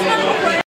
Let's have a prayer.